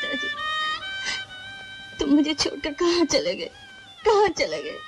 पिताजी। तुम मुझे छोड़कर कहाँ चले गए? कहाँ चले गए?